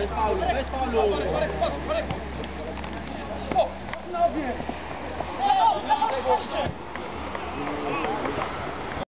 Vai, Paulo, Vai, Paulo. Peraí, Vai, peraí. Vai, Vieira.